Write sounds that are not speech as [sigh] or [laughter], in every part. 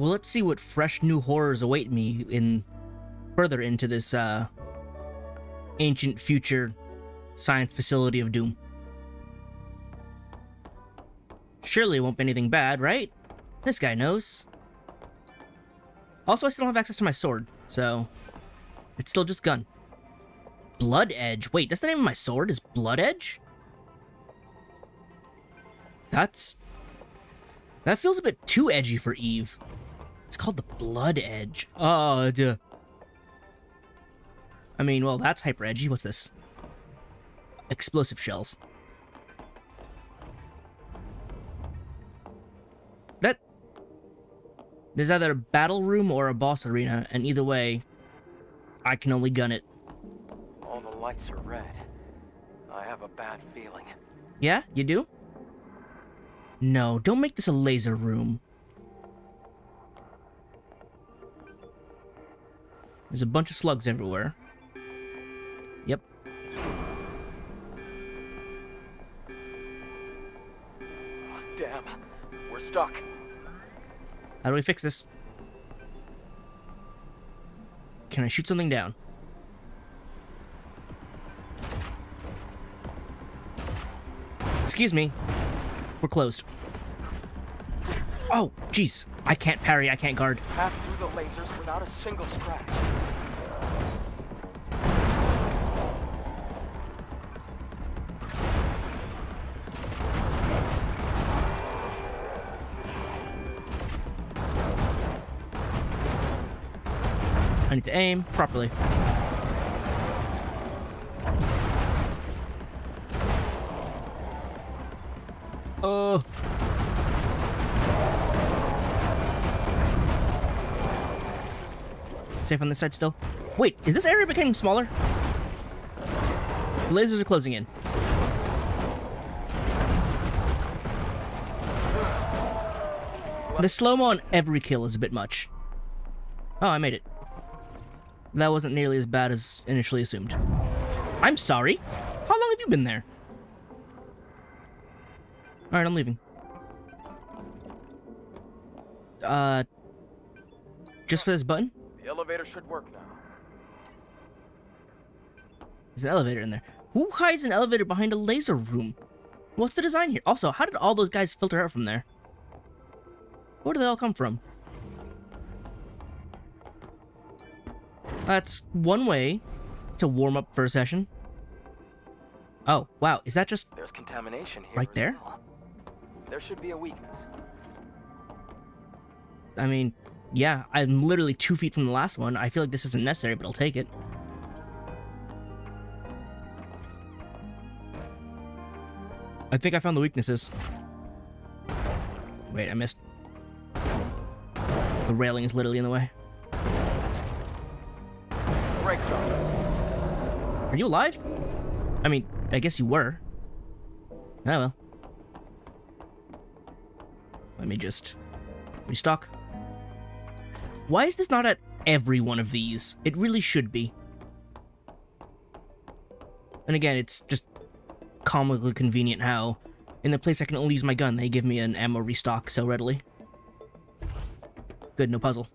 Well, let's see what fresh new horrors await me in further into this uh ancient future science facility of doom. Surely it won't be anything bad, right? This guy knows. Also, I still don't have access to my sword, so it's still just gun. Blood Edge. Wait, that's the name of my sword? Is Blood Edge? That's that feels a bit too edgy for Eve. It's called the Blood Edge. Oh, duh. I mean, well, that's hyper edgy. What's this? Explosive shells. That... There's either a battle room or a boss arena, and either way, I can only gun it. All the lights are red. I have a bad feeling. Yeah, you do? No, don't make this a laser room. There's a bunch of slugs everywhere. Yep. Damn. We're stuck. How do we fix this? Can I shoot something down? Excuse me. We're closed. Oh, jeez. I can't parry, I can't guard. Pass through the lasers without a single scratch. Need to aim properly. Oh. Safe on this side still. Wait, is this area becoming smaller? The lasers are closing in. The slow-mo on every kill is a bit much. Oh, I made it. That wasn't nearly as bad as initially assumed. I'm sorry. How long have you been there? Alright, I'm leaving. Uh... Just for this button? The elevator should work now. There's an elevator in there. Who hides an elevator behind a laser room? What's the design here? Also, how did all those guys filter out from there? Where did they all come from? That's one way to warm up for a session. Oh, wow. Is that just... There's contamination here. Right there? well. There should be a weakness. I mean, yeah, I'm literally two feet from the last one. I feel like this isn't necessary, but I'll take it. I think I found the weaknesses. Wait, I missed. The railing is literally in the way. Are you alive? I mean, I guess you were. Oh well. Let me just restock. Why is this not at every one of these? It really should be. And again, it's just comically convenient how, in the place I can only use my gun, they give me an ammo restock so readily. Good, no puzzle.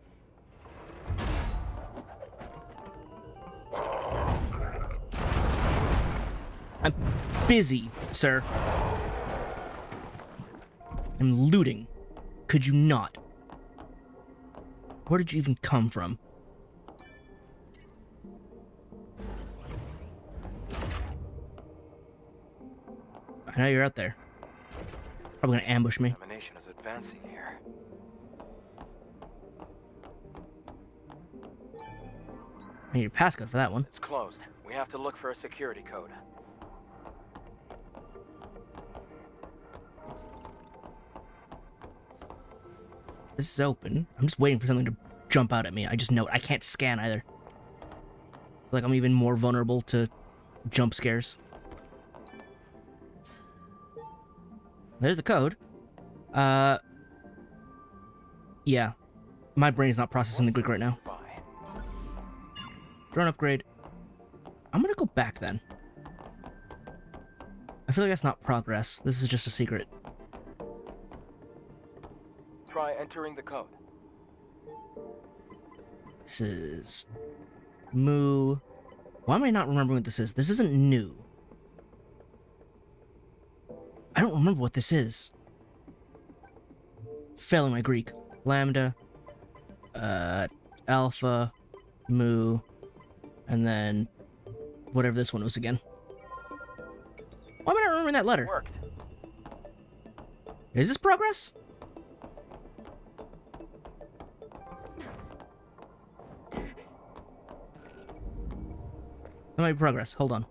Busy, sir. I'm looting. Could you not? Where did you even come from? I know you're out there. Probably gonna ambush me. Contamination is advancing here. I need a passcode for that one. It's closed. We have to look for a security code. This is open. I'm just waiting for something to jump out at me. I just know. I can't scan either. Like I'm even more vulnerable to jump scares. There's the code. Uh, yeah. My brain is not processing the Greek right now. Drone upgrade. I'm gonna go back then. I feel like that's not progress. This is just a secret. Entering the code. This is Moo. Why am I not remembering what this is? This isn't new. I don't remember what this is. Failing my Greek. Lambda, uh, Alpha, Mu, and then whatever this one was again. Why am I not remembering that letter? Worked. Is this progress? That might be progress. Hold on.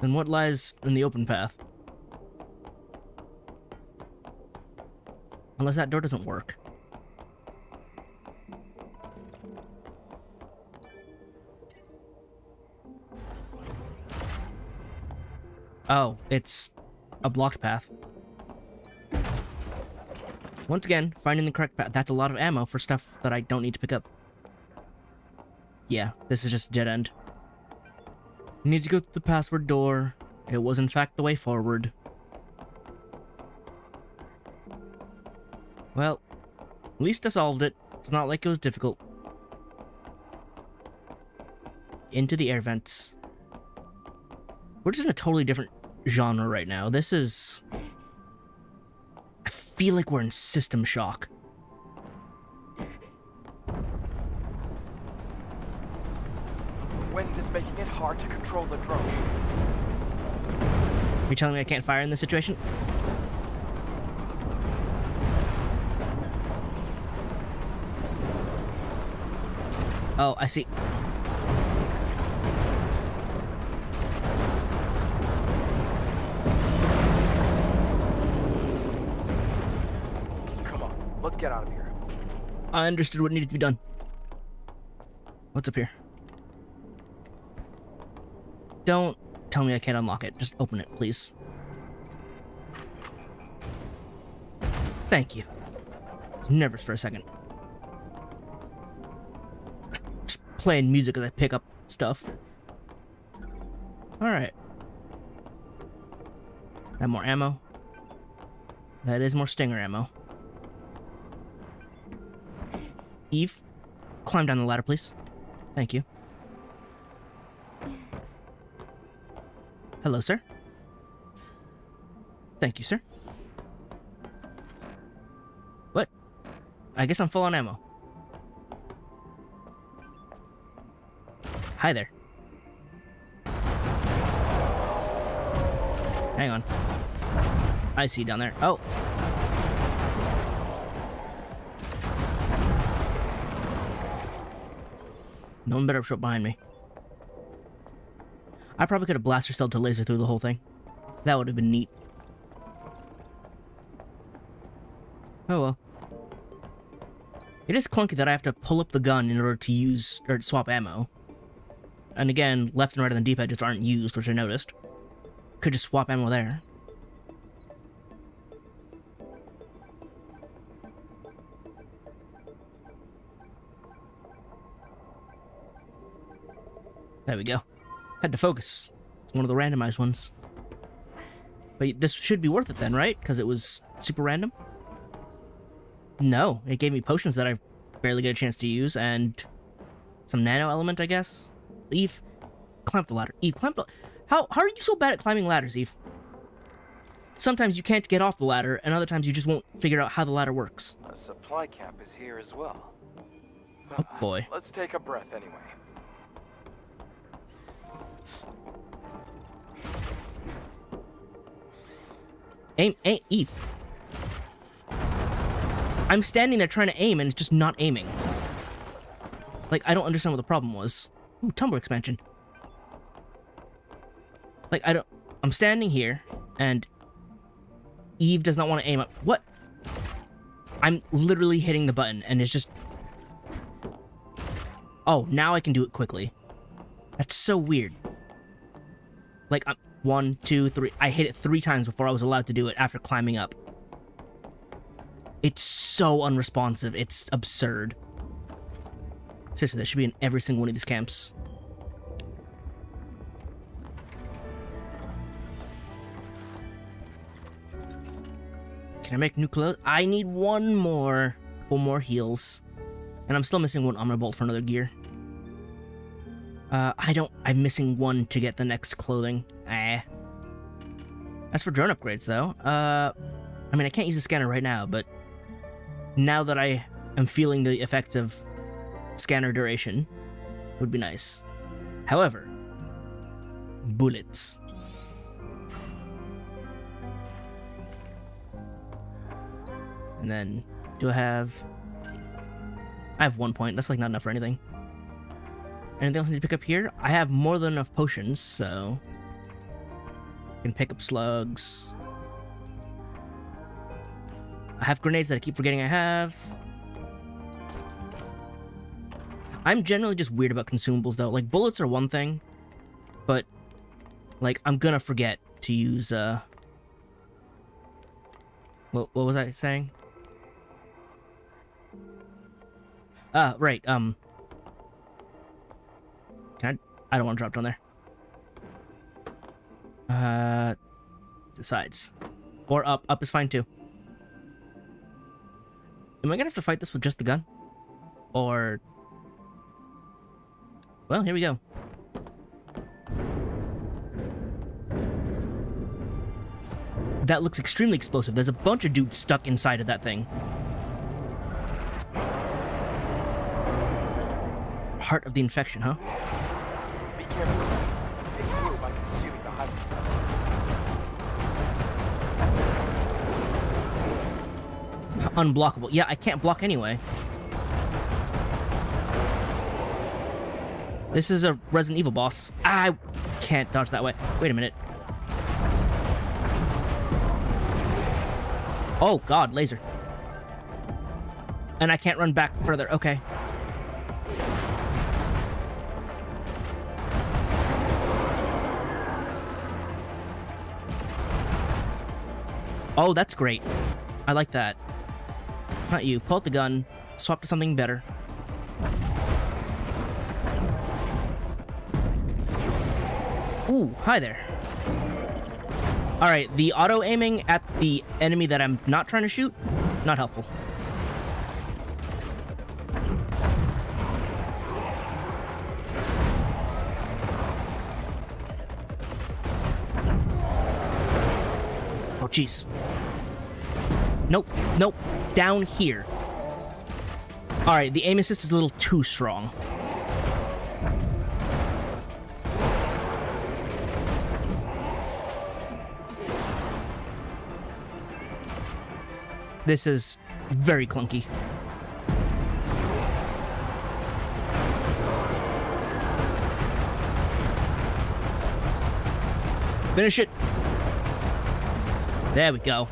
Then what lies in the open path? Unless that door doesn't work. Oh, it's a blocked path. Once again, finding the correct path. That's a lot of ammo for stuff that I don't need to pick up. Yeah, this is just a dead end. Need to go through the password door. It was in fact the way forward. Well, at least I solved it. It's not like it was difficult. Into the air vents. We're just in a totally different genre right now. This is... I feel like we're in System Shock. Are you telling me I can't fire in this situation? Oh, I see. Come on, let's get out of here. I understood what needed to be done. What's up here? Don't tell me I can't unlock it. Just open it, please. Thank you. I was nervous for a second. Just playing music as I pick up stuff. Alright. That more ammo. That is more stinger ammo. Eve, climb down the ladder, please. Thank you. Hello, sir. Thank you, sir. What? I guess I'm full on ammo. Hi there. Hang on. I see down there. Oh. No one better show up behind me. I probably could have blaster cell to laser through the whole thing. That would have been neat. Oh well. It is clunky that I have to pull up the gun in order to use or swap ammo. And again, left and right on the D-pad just aren't used, which I noticed. Could just swap ammo there. There we go. Had to focus. One of the randomized ones. But this should be worth it then, right? Because it was super random? No, it gave me potions that I barely get a chance to use, and some nano element, I guess. Eve, climb the ladder. Eve, climb the... How, how are you so bad at climbing ladders, Eve? Sometimes you can't get off the ladder, and other times you just won't figure out how the ladder works. A supply camp is here as well. Oh boy. Let's take a breath anyway. Aim, aim, Eve. I'm standing there trying to aim and it's just not aiming. Like, I don't understand what the problem was. Ooh, Tumbler expansion. Like, I don't... I'm standing here, and... Eve does not want to aim up. What? I'm literally hitting the button, and it's just... Oh, now I can do it quickly. That's so weird. Like, I'm... One, two, three. I hit it three times before I was allowed to do it after climbing up. It's so unresponsive. It's absurd. Seriously, that should be in every single one of these camps. Can I make new clothes? I need one more. four more heals, and I'm still missing one Omnibolt for another gear. Uh, I don't. I'm missing one to get the next clothing. Ah. As for drone upgrades, though, uh, I mean, I can't use the scanner right now, but now that I am feeling the effects of scanner duration, would be nice. However, bullets. And then, do I have... I have one point. That's like not enough for anything. Anything else I need to pick up here? I have more than enough potions, so... I can pick up slugs. I have grenades that I keep forgetting I have. I'm generally just weird about consumables, though. Like, bullets are one thing, but, like, I'm gonna forget to use, uh... What, what was I saying? Ah, right, um... I don't want to drop down there. Uh... Sides. Or up. Up is fine, too. Am I gonna have to fight this with just the gun? Or... Well, here we go. That looks extremely explosive. There's a bunch of dudes stuck inside of that thing. Heart of the infection, huh? Unblockable. Yeah, I can't block anyway. This is a Resident Evil boss. I can't dodge that way. Wait a minute. Oh god, laser. And I can't run back further. Okay. Oh, that's great. I like that. Not you. Pull out the gun. Swap to something better. Ooh, hi there. Alright, the auto-aiming at the enemy that I'm not trying to shoot, not helpful. Oh, jeez. Nope, nope, down here. Alright, the aim assist is a little too strong. This is very clunky. Finish it. There we go.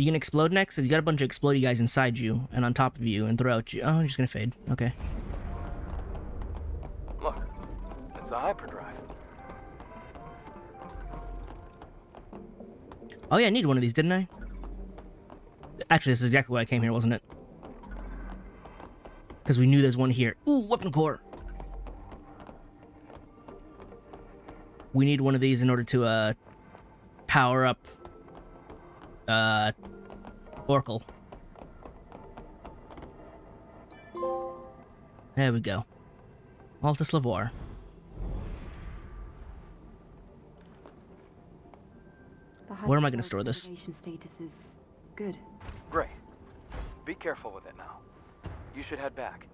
You can explode next? Cause you got a bunch of explodey guys inside you and on top of you and throughout you. Oh, I'm just gonna fade. Okay. Look, it's a hyperdrive. Oh yeah, I needed one of these, didn't I? Actually, this is exactly why I came here, wasn't it? Because we knew there's one here. Ooh, weapon core! We need one of these in order to, uh, power up, uh, Oracle. There we go. Altess Levoire. Where am I gonna store this? Status is good. Great. Be careful with it now. You should head back.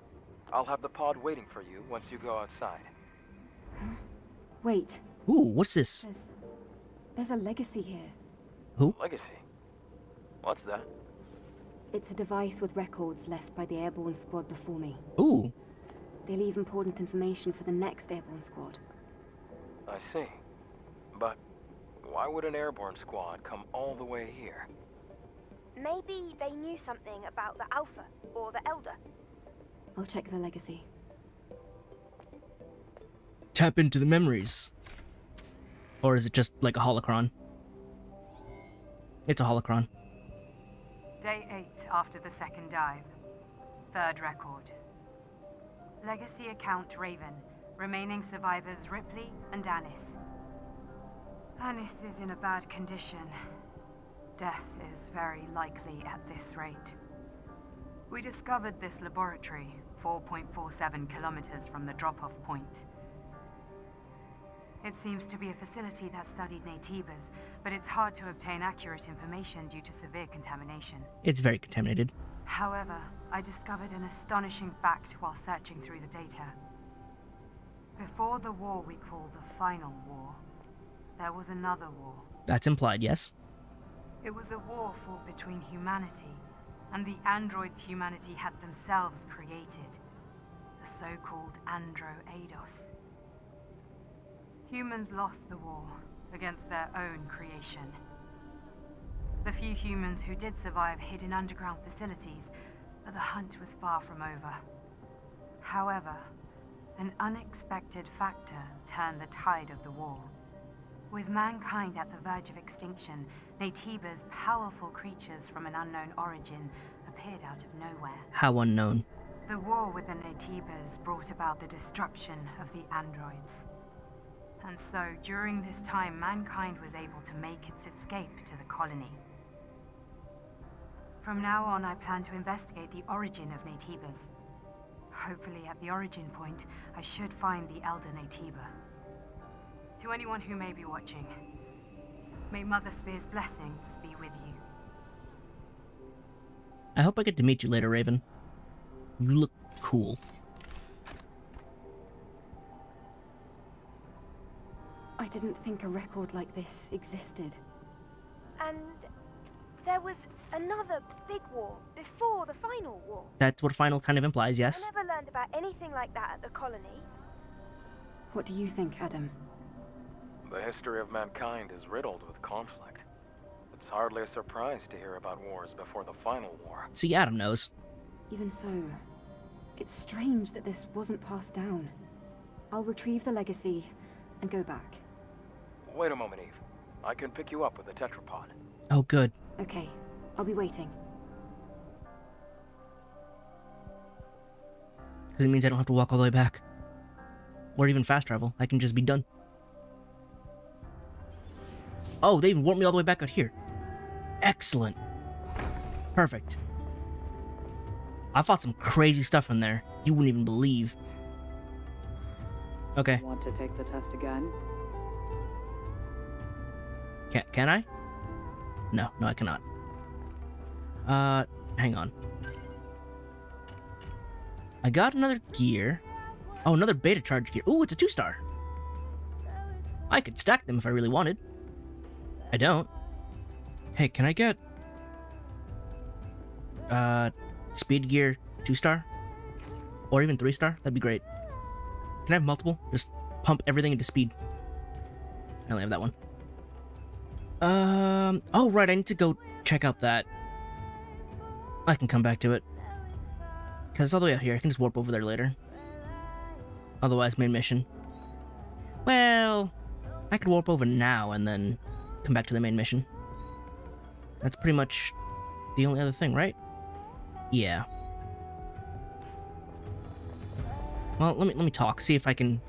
I'll have the pod waiting for you once you go outside. Wait, Ooh, what's this? there's there's a legacy here. Who? Legacy. What's that? It's a device with records left by the airborne squad before me. Ooh. They leave important information for the next airborne squad. I see. But why would an airborne squad come all the way here? Maybe they knew something about the Alpha or the Elder. I'll check the legacy. Tap into the memories. Or is it just like a holocron? It's a holocron. Day 8 after the second dive. Third record. Legacy account Raven. Remaining survivors Ripley and Anis. Anis is in a bad condition. death is very likely at this rate. We discovered this laboratory 4.47 kilometers from the drop-off point. It seems to be a facility that studied Naytibas, but it's hard to obtain accurate information due to severe contamination. It's very contaminated. However, I discovered an astonishing fact while searching through the data. Before the war we call the Final War, there was another war. That's implied, yes. It was a war fought between humanity and the androids humanity had themselves created, the so-called Andro Eidos. Humans lost the war against their own creation. The few humans who did survive hid in underground facilities, but the hunt was far from over. However, an unexpected factor turned the tide of the war. With mankind at the verge of extinction, Naytibas, powerful creatures from an unknown origin, appeared out of nowhere. How unknown. The war with the Naytibas brought about the destruction of the androids. And so, during this time, mankind was able to make its escape to the colony. From now on, I plan to investigate the origin of Naytibas. Hopefully, at the origin point, I should find the Elder Naytiba. To anyone who may be watching, may Mother Sphere's blessings be with you. I hope I get to meet you later, Raven. You look cool. I didn't think a record like this existed. And there was another big war before the final war. That's what final kind of implies, yes. I never learned about anything like that at the colony. What do you think, Adam? The history of mankind is riddled with conflict. It's hardly a surprise to hear about wars before the final war. See, Adam knows. Even so, it's strange that this wasn't passed down. I'll retrieve the legacy and go back. Wait a moment, Eve. I can pick you up with a tetrapod. Oh, good. Okay, I'll be waiting. Because it means I don't have to walk all the way back. Or even fast travel. I can just be done. Oh, they even warped me all the way back out here. Excellent. Perfect. I fought some crazy stuff in there. You wouldn't even believe. Okay. Want to take the test again? Can, can I? No, no, I cannot. Uh, hang on. I got another gear. Oh, another beta charge gear. Ooh, it's a two star. I could stack them if I really wanted. I don't. Hey, can I get uh speed gear two star? Or even three star? That'd be great. Can I have multiple? Just pump everything into speed. I only have that one. Um. Oh, right. I need to go check out that. I can come back to it. Because it's all the way out here. I can just warp over there later. Otherwise, main mission. Well, I could warp over now and then come back to the main mission. That's pretty much the only other thing, right? Yeah. Well, let me let me talk. See if I can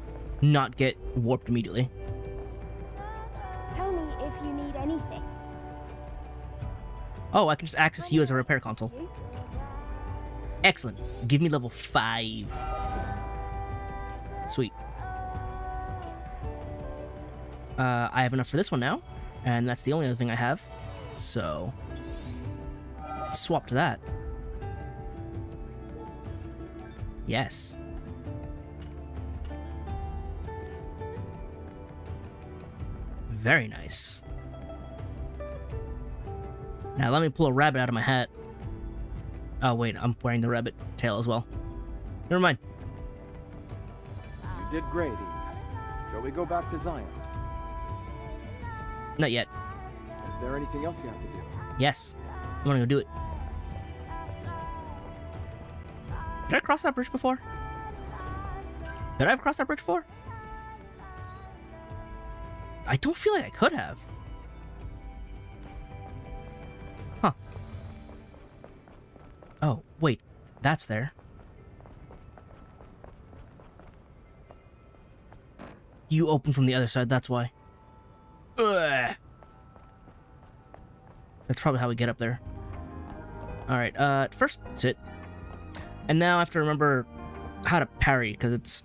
not get warped immediately. Oh, I can just access you as a repair console. Excellent. Give me level 5. Sweet. Uh, I have enough for this one now, and that's the only other thing I have. So, swap to that. Yes. Very nice. Now let me pull a rabbit out of my hat. Oh wait, I'm wearing the rabbit tail as well. Never mind. You did great, Eve. Shall we go back to Xion? Not yet. Is there anything else you have to do? Yes. You wanna go do it? Did I cross that bridge before? Did I have crossed that bridge before? I don't feel like I could have. That's there. You open from the other side, that's why. Ugh. That's probably how we get up there. Alright, uh, first sit. And now I have to remember how to parry, because it's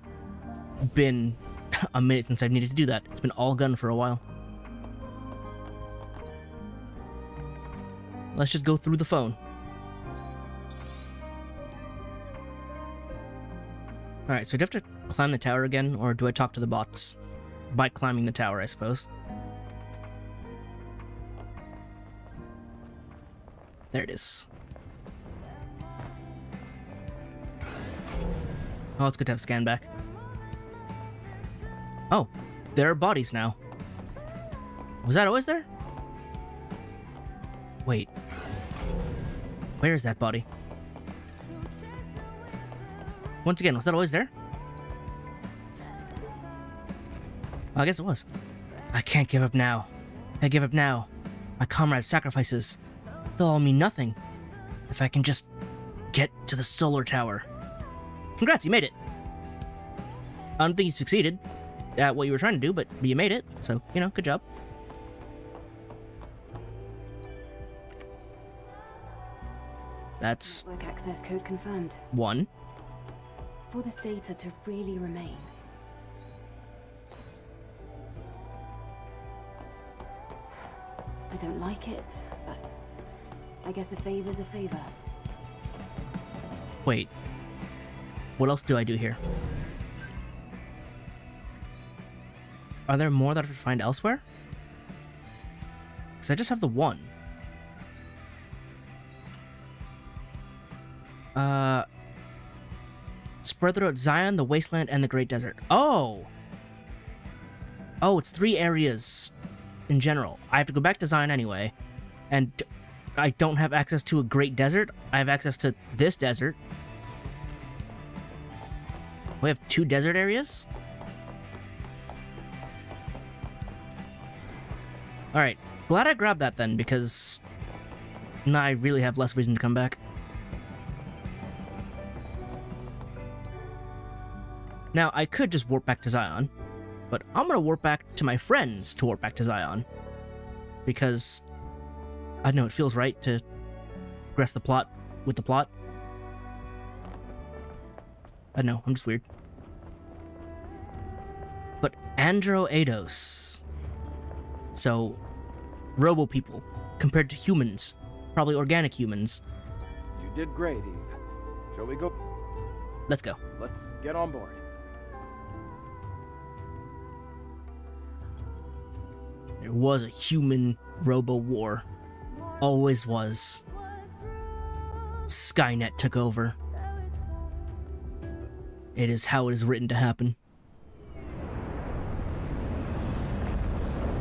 been a minute since I've needed to do that. It's been all gun for a while. Let's just go through the phone. Alright, so do I have to climb the tower again, or do I talk to the bots? By climbing the tower, I suppose. There it is. Oh, it's good to have scan back. Oh, there are bodies now. Was that always there? Wait. Where is that body? Once again, was that always there? I guess it was. I can't give up now. I give up now. My comrades' sacrifices. They'll all mean nothing. If I can just get to the solar tower. Congrats, you made it. I don't think you succeeded at what you were trying to do, but you made it. So, you know, good job. That's Network access code confirmed. one. For this data to really remain, I don't like it, but I guess a favor's a favor. Wait. What else do I do here? Are there more that I to find elsewhere? Because I just have the one. Uh. Spread throughout Xion, the Wasteland, and the Great Desert. Oh! Oh, it's three areas in general. I have to go back to Xion anyway, and I don't have access to a Great Desert. I have access to this desert. We have two desert areas? Alright, glad I grabbed that then, because now I really have less reason to come back. Now, I could just warp back to Xion, but I'm gonna warp back to my friends to warp back to Xion. Because, I know it feels right to progress the plot with the plot. I know, I'm just weird. But Andro Eidos. So, robo people, compared to humans, probably organic humans. You did great, Eve. Shall we go? Let's go. Let's get on board. There was a human robo war. Always was. Skynet took over. It is how it is written to happen.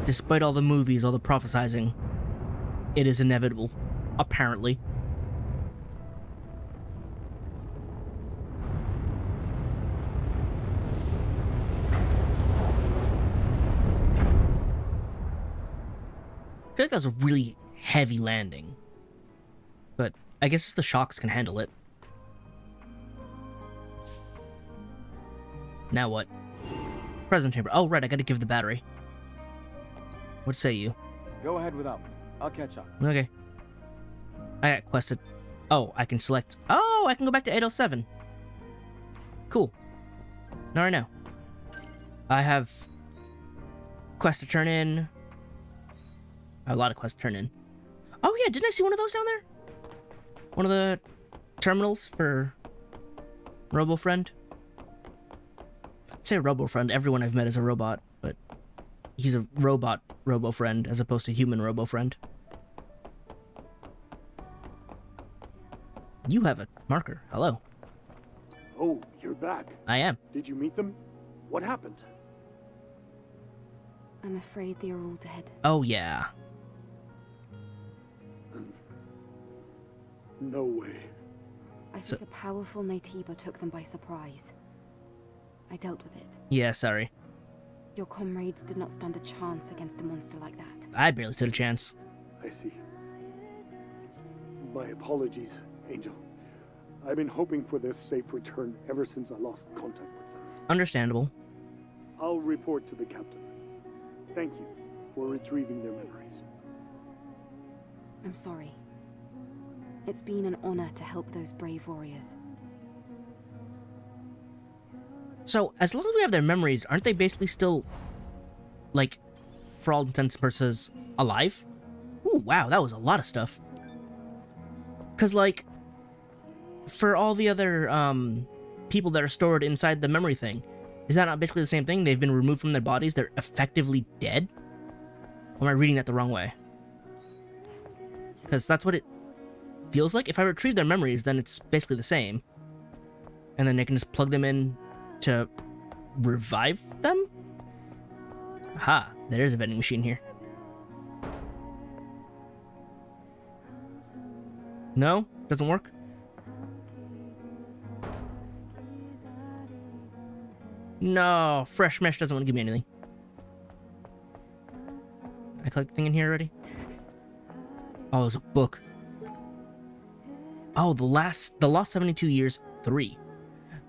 Despite all the movies, all the prophesizing, it is inevitable. Apparently. That was a really heavy landing. But I guess if the shocks can handle it. Now what? Present chamber. Oh, right, I gotta give the battery. What say you? Go ahead without me. I'll catch up. Okay. I got quested. Oh, I can select. Oh, I can go back to 807. Cool. Now I know. I have Quest to turn in. A lot of quests turn in. Oh yeah, didn't I see one of those down there? One of the terminals for Robo Friend. I say Robo Friend. Everyone I've met is a robot, but he's a robot Robo Friend as opposed to human Robo Friend. You have a marker. Hello. Oh, you're back. I am. Did you meet them? What happened? I'm afraid they are all dead. Oh yeah. No way. I think So- the powerful Naytiba took them by surprise. I dealt with it. Yeah, sorry. Your comrades did not stand a chance against a monster like that. I barely stood a chance. I see. My apologies, Angel. I've been hoping for their safe return ever since I lost contact with them. Understandable. I'll report to the captain. Thank you for retrieving their memories. I'm sorry. It's been an honor to help those brave warriors. So, as long as we have their memories, aren't they basically still, like, for all intents and purposes, alive? Ooh, wow, that was a lot of stuff. Because, like, for all the other um, people that are stored inside the memory thing, is that not basically the same thing? They've been removed from their bodies, they're effectively dead? Or am I reading that the wrong way? Because that's what it feels like. If I retrieve their memories, then it's basically the same. And then I can just plug them in to revive them? Aha, there's a vending machine here. No? Doesn't work? No, fresh mesh doesn't want to give me anything. I collect the thing in here already? Oh, it's a book. Oh, the last, the lost 72 years, 3.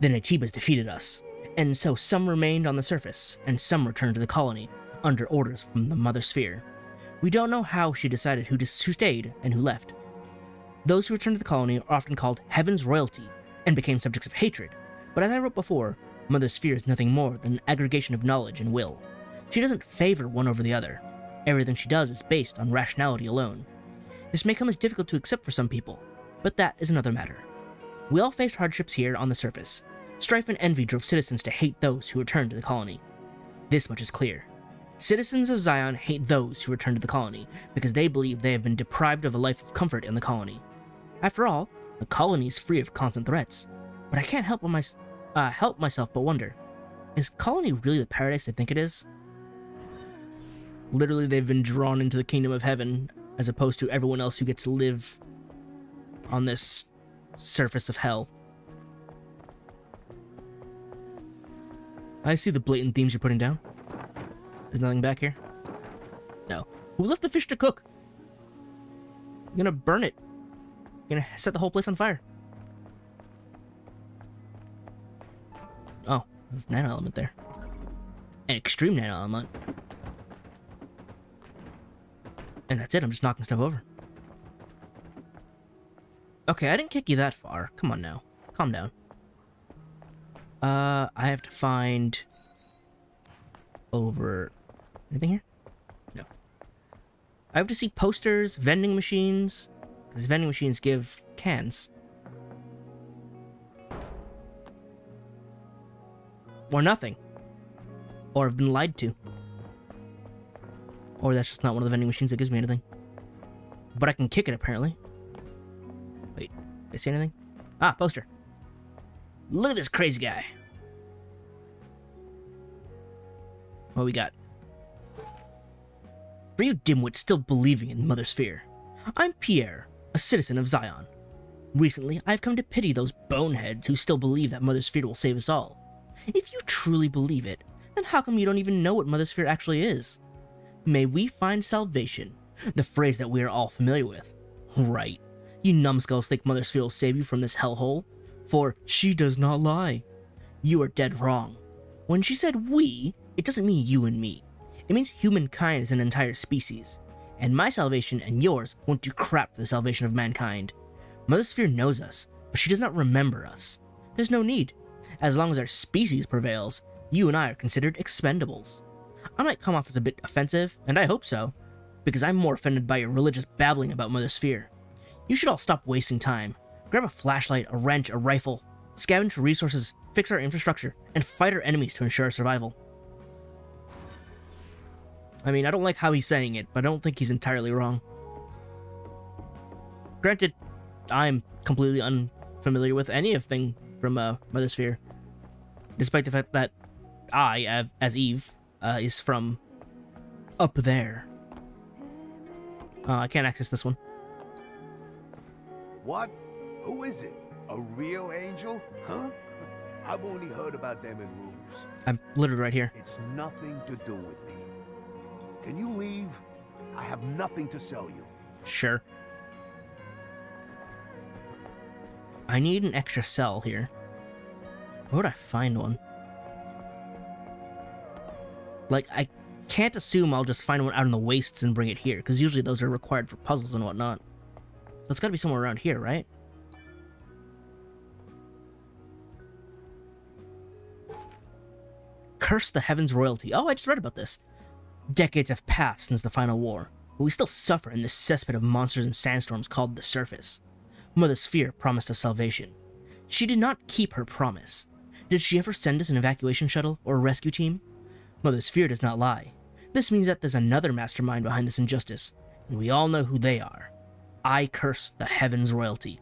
The Naytibas defeated us, and so some remained on the surface, and some returned to the colony, under orders from the Mother Sphere. We don't know how she decided who, dis- who stayed and who left. Those who returned to the colony are often called Heaven's Royalty, and became subjects of hatred, but as I wrote before, Mother Sphere is nothing more than an aggregation of knowledge and will. She doesn't favor one over the other. Everything she does is based on rationality alone. This may come as difficult to accept for some people, but that is another matter. We all faced hardships here on the surface. Strife and envy drove citizens to hate those who returned to the colony. This much is clear. Citizens of Xion hate those who return to the colony because they believe they have been deprived of a life of comfort in the colony. After all, the colony is free of constant threats. But I can't help, my, uh, help myself but wonder is colony really the paradise they think it is? Literally, they've been drawn into the kingdom of heaven as opposed to everyone else who gets to live on this surface of hell. I see the blatant themes you're putting down. There's nothing back here? No. Who left the fish to cook? I'm gonna burn it. I'm gonna set the whole place on fire. Oh, there's an nano element there. An extreme nano element. And that's it, I'm just knocking stuff over. Okay, I didn't kick you that far. Come on now. Calm down. Uh, I have to find... Over... Anything here? No. I have to see posters, vending machines. Because vending machines give cans. Or nothing. Or I've been lied to. Or that's just not one of the vending machines that gives me anything. But I can kick it, apparently. I see anything? Ah, poster. Look at this crazy guy. What we got? For you dimwits still believing in Mother Sphere, I'm Pierre, a citizen of Xion. Recently, I've come to pity those boneheads who still believe that Mother Sphere will save us all. If you truly believe it, then how come you don't even know what Mother Sphere actually is? May we find salvation, the phrase that we are all familiar with. Right. You numbskulls think Mother Sphere will save you from this hellhole? For she does not lie. You are dead wrong. When she said we, it doesn't mean you and me. It means humankind as an entire species. And my salvation and yours won't do crap for the salvation of mankind. Mother Sphere knows us, but she does not remember us. There's no need. As long as our species prevails, you and I are considered expendables. I might come off as a bit offensive, and I hope so, because I'm more offended by your religious babbling about Mother Sphere. You should all stop wasting time. Grab a flashlight, a wrench, a rifle, scavenge for resources, fix our infrastructure, and fight our enemies to ensure our survival. I mean, I don't like how he's saying it, but I don't think he's entirely wrong. Granted, I'm completely unfamiliar with any of thing from uh, Mother Sphere, despite the fact that I, as Eve, uh, is from up there. Uh, I can't access this one. What? Who is it? A real angel? Huh? I've only heard about them in rumors. I'm literally right here. It's nothing to do with me. Can you leave? I have nothing to sell you. Sure. I need an extra cell here. Where would I find one? Like, I can't assume I'll just find one out in the wastes and bring it here, because usually those are required for puzzles and whatnot. It's gotta be somewhere around here, right? Curse the Heavens royalty. Oh, I just read about this. Decades have passed since the final war, but we still suffer in this cesspit of monsters and sandstorms called the surface. Mother Sphere promised us salvation. She did not keep her promise. Did she ever send us an evacuation shuttle or a rescue team? Mother Sphere does not lie. This means that there's another mastermind behind this injustice, and we all know who they are. I curse the heavens royalty.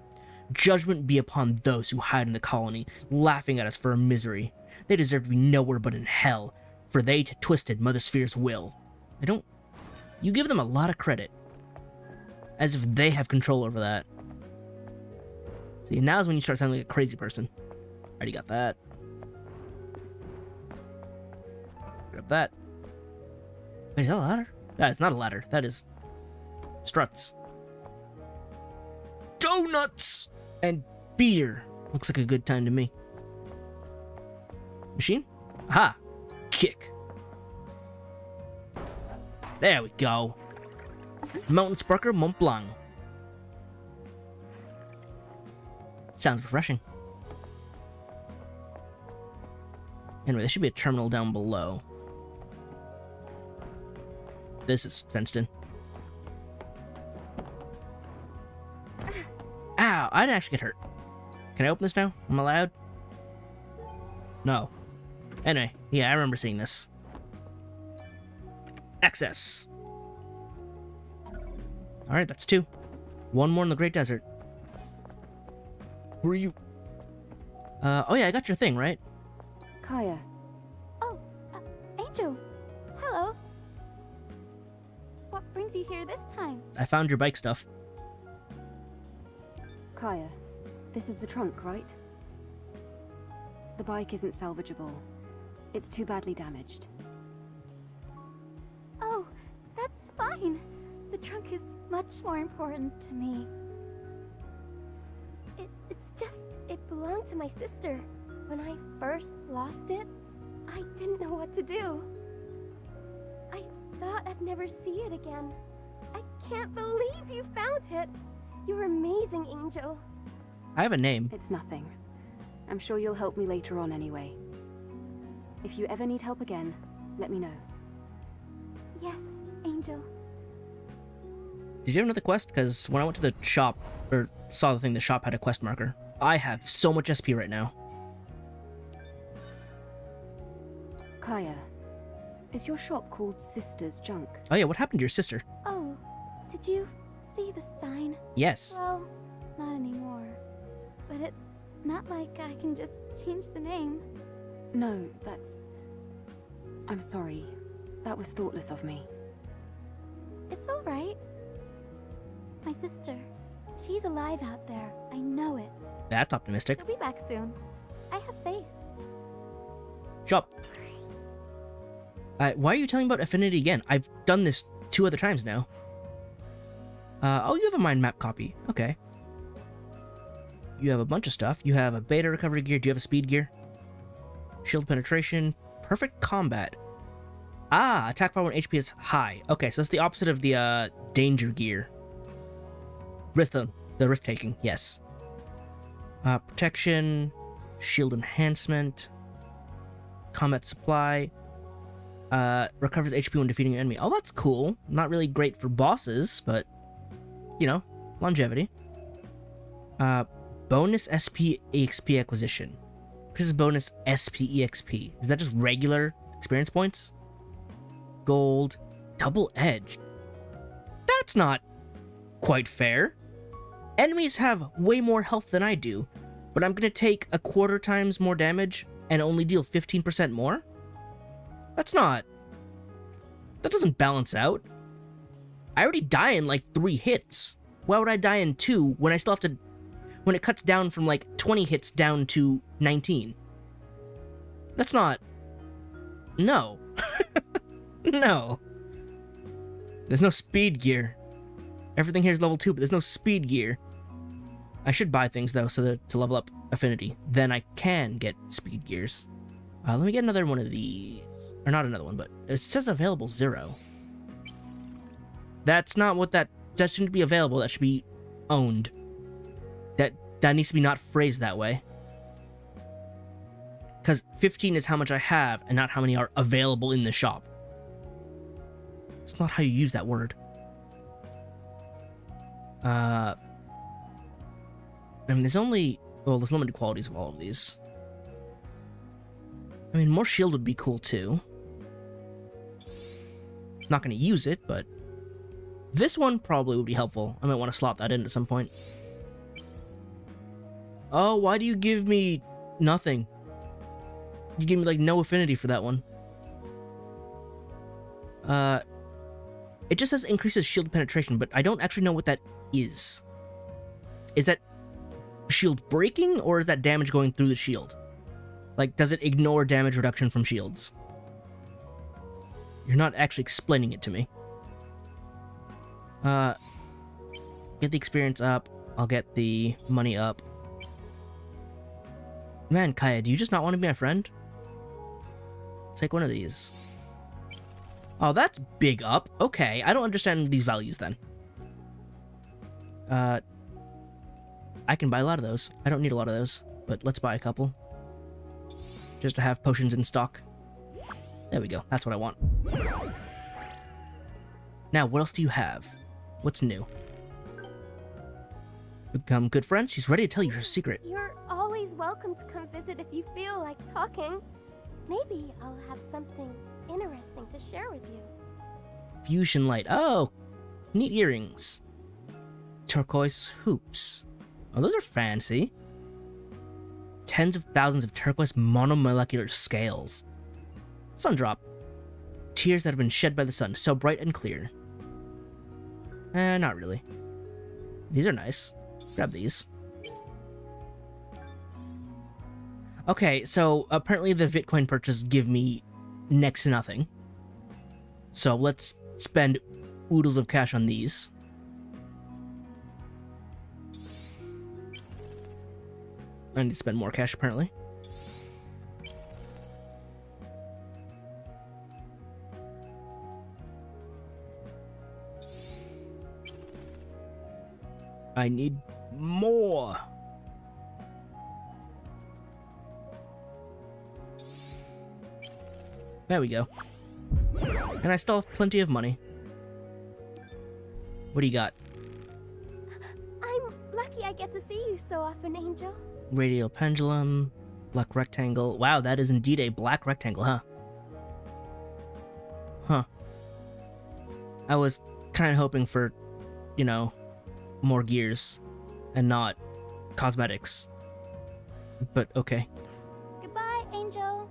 Judgment be upon those who hide in the colony, laughing at us for our misery. They deserve to be nowhere but in hell, for they twisted Mother Sphere's will. I don't. You give them a lot of credit. As if they have control over that. See, now's when you start sounding like a crazy person. Already got that. Grab that. Wait, is that a ladder? That is not a ladder. That is struts. Donuts and beer. Looks like a good time to me. Machine? Aha! Kick. There we go. Mountain Sparker Mont Blanc. Sounds refreshing. Anyway, there should be a terminal down below. This is fenced in. I didn't actually get hurt. Can I open this now? I'm I allowed? No. Anyway, yeah, I remember seeing this. Access. Alright, that's two. One more in the Great Desert. Who are you? Uh, oh yeah, I got your thing, right? Kaya, Oh, uh, Angel. Hello. What brings you here this time? I found your bike stuff. Kaya, this is the trunk, right? The bike isn't salvageable. It's too badly damaged. Oh, that's fine. The trunk is much more important to me. It, it's just, it belonged to my sister. When I first lost it, I didn't know what to do. I thought I'd never see it again. I can't believe you found it. You're amazing, Angel. I have a name. It's nothing. I'm sure you'll help me later on anyway. If you ever need help again, let me know. Yes, Angel. Did you have another quest? Because when I went to the shop, or saw the thing, the shop had a quest marker. I have so much SP right now. Kaya, is your shop called Sister's Junk? Oh yeah, what happened to your sister? Oh, did you see the sign? Yes. Well, not anymore. But it's not like I can just change the name. No, that's. I'm sorry. That was thoughtless of me. It's alright. My sister, she's alive out there. I know it. That's optimistic. She'll be back soon. I have faith. Shop. Uh, why are you telling about Affinity again? I've done this two other times now. Uh, oh, you have a mind map copy. Okay. You have a bunch of stuff. You have a beta recovery gear. Do you have a speed gear? Shield penetration. Perfect combat. Ah, attack power when HP is high. Okay, so that's the opposite of the uh, danger gear. Risk the, the risk taking, yes. Uh, protection, shield enhancement, combat supply, uh, recovers HP when defeating an enemy. Oh, that's cool. Not really great for bosses, but, you know, longevity. Uh, bonus SP EXP acquisition. This is bonus SP EXP. Is that just regular experience points? Gold, double edge. That's not quite fair. Enemies have way more health than I do, but I'm gonna take a quarter times more damage and only deal 15% more? That's not. That doesn't balance out. I already die in like three hits. Why would I die in two when I still have to. when it cuts down from like 20 hits down to 19? That's not. No. [laughs] no. There's no speed gear. Everything here is level 2, but there's no speed gear. I should buy things though, so that to level up affinity. Then I can get speed gears. Uh, let me get another one of these. Or not another one, but it says available zero. That's not what that... That shouldn't be available. That should be owned. That that needs to be not phrased that way. Because 15 is how much I have and not how many are available in the shop. It's not how you use that word. Uh, I mean, there's only well, there's limited qualities of all of these. I mean, more shield would be cool too. Not to use it, but this one probably would be helpful. I might want to slot that in at some point. Oh, why do you give me nothing? You give me like no affinity for that one. Uh, it just says increases shield penetration, but I don't actually know what that is. Is that shield breaking or is that damage going through the shield? Like, does it ignore damage reduction from shields? You're not actually explaining it to me. Uh, get the experience up. I'll get the money up. Man, Kaya, do you just not want to be my friend? Take one of these. Oh, that's big up. Okay, I don't understand these values then. Uh, I can buy a lot of those. I don't need a lot of those, but let's buy a couple. Just to have potions in stock. There we go. That's what I want. Now, what else do you have? What's new? Become good friends? She's ready to tell you her secret. You're always welcome to come visit if you feel like talking. Maybe I'll have something interesting to share with you. Fusion light. Oh, neat earrings. Turquoise hoops. Oh, those are fancy. Tens of thousands of turquoise monomolecular scales. Sundrop. Tears that have been shed by the sun, so bright and clear. Eh, not really. These are nice. Grab these. Okay, so apparently the Bitcoin purchase give me next to nothing. So let's spend oodles of cash on these. I need to spend more cash apparently. I need more. There we go. And I still have plenty of money. What do you got? I'm lucky I get to see you so often, Angel. Radial pendulum, black rectangle. Wow, that is indeed a black rectangle, huh? Huh. I was kind of hoping for, you know, more gears and not cosmetics. But okay. Goodbye, Angel.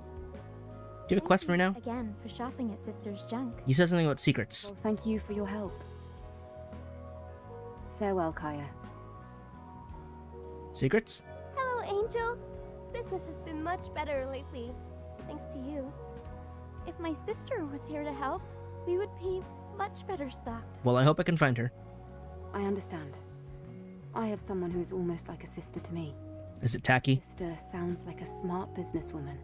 Do you have a quest for me now? Again for shopping at Sister's Junk. You said something about secrets. Well, thank you for your help. Farewell, Kaya. Secrets? Hello, Angel. Business has been much better lately, thanks to you. If my sister was here to help, we would be much better stocked. Well, I hope I can find her. I understand. I have someone who is almost like a sister to me. Is it tacky? Sister sounds like a smart businesswoman.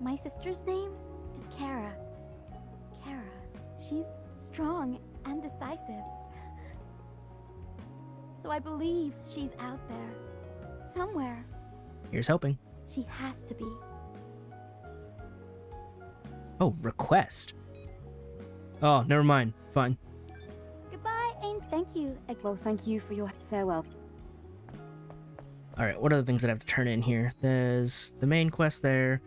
My sister's name is Kara. Kara. She's strong and decisive. So I believe she's out there. Somewhere. Here's hoping. She has to be. Oh, request. Oh, never mind. Fine. Thank you. Well, thank you for your farewell. Alright, what are the things that I have to turn in here? There's the main quest there.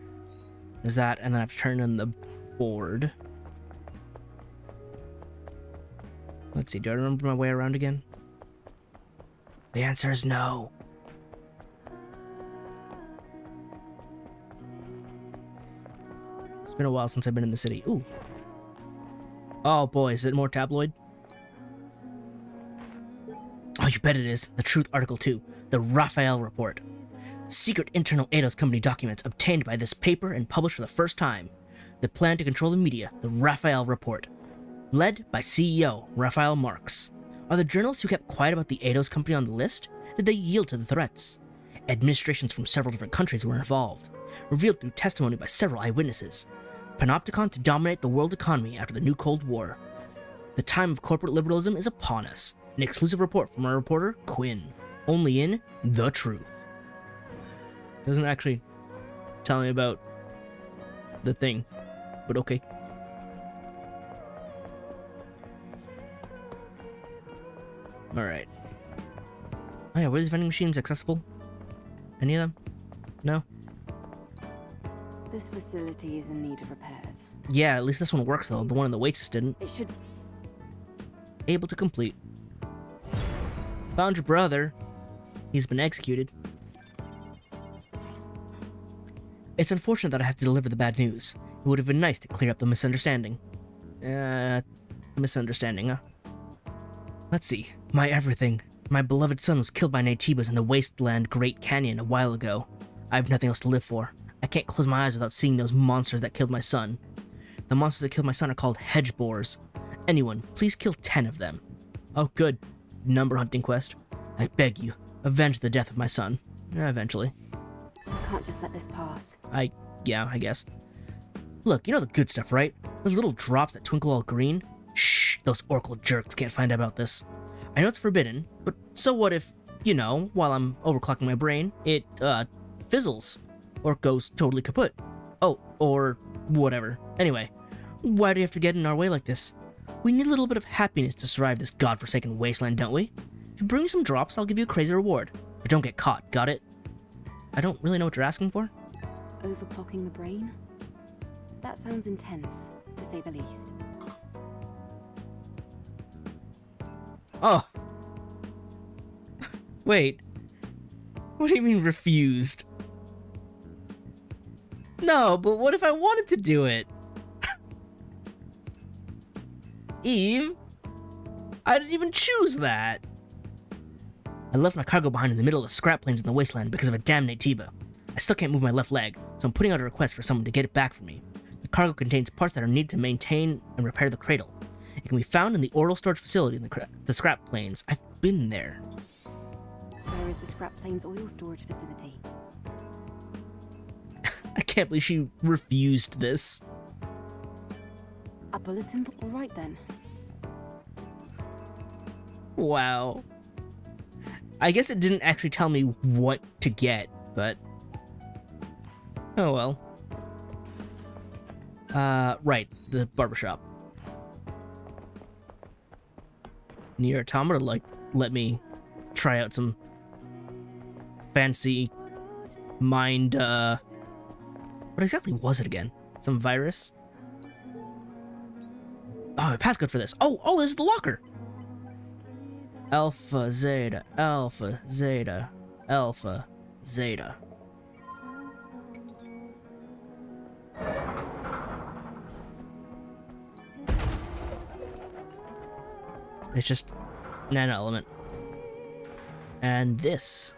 There's that, and then I have to turn in the board. Let's see, do I remember my way around again? The answer is no. It's been a while since I've been in the city. Ooh. Oh boy, is it more tabloid? You bet it is. The Truth Article 2, the Raphael Report. Secret internal Eidos Company documents obtained by this paper and published for the first time. The plan to control the media, the Raphael Report. Led by CEO Raphael Marx. Are the journalists who kept quiet about the Eidos Company on the list? Did they yield to the threats? Administrations from several different countries were involved, revealed through testimony by several eyewitnesses. Panopticon to dominate the world economy after the new Cold War. The time of corporate liberalism is upon us. An exclusive report from our reporter, Quinn. Only in The Truth. Doesn't actually tell me about the thing, but okay. Alright. Oh yeah, were these vending machines accessible? Any of them? No? This facility is in need of repairs. Yeah, at least this one works though. The one in the Wastes didn't. It should Able to complete. Found your brother. He's been executed. It's unfortunate that I have to deliver the bad news. It would have been nice to clear up the misunderstanding. Uh, misunderstanding, huh? Let's see. My everything. My beloved son was killed by Naytibas in the wasteland Great Canyon a while ago. I have nothing else to live for. I can't close my eyes without seeing those monsters that killed my son. The monsters that killed my son are called hedge boars. Anyone, please kill ten of them. Oh, good. Number hunting quest. I beg you, avenge the death of my son. Eventually. I can't just let this pass. I, yeah, I guess. Look, you know the good stuff, right? Those little drops that twinkle all green? Shh, those Orcal jerks can't find out about this. I know it's forbidden, but so what if, you know, while I'm overclocking my brain, it, uh, fizzles? Or goes totally kaput? Oh, or whatever. Anyway, why do you have to get in our way like this? We need a little bit of happiness to survive this godforsaken wasteland, don't we? If you bring me some drops, I'll give you a crazy reward. But don't get caught, got it? I don't really know what you're asking for. Overclocking the brain? That sounds intense, to say the least. Oh. [laughs] Wait. What do you mean refused? No, but what if I wanted to do it? Eve? I didn't even choose that. I left my cargo behind in the middle of the scrap plains in the wasteland because of a damn Naytiba. I still can't move my left leg, so I'm putting out a request for someone to get it back for me. The cargo contains parts that are needed to maintain and repair the cradle. It can be found in the oil storage facility in the, the scrap plains. I've been there. Where is the Scrap Plains oil storage facility? [laughs] I can't believe she refused this. Bulletin? All right then. Wow. I guess it didn't actually tell me what to get, but. Oh well. Uh, right, the barbershop. NieR: Automata, like, let me try out some fancy mind, uh. What exactly was it again? Some virus? Oh, passcode for this. Oh, oh, this is the locker! Alpha, Zeta, Alpha, Zeta, Alpha, Zeta. It's just nano element. And this.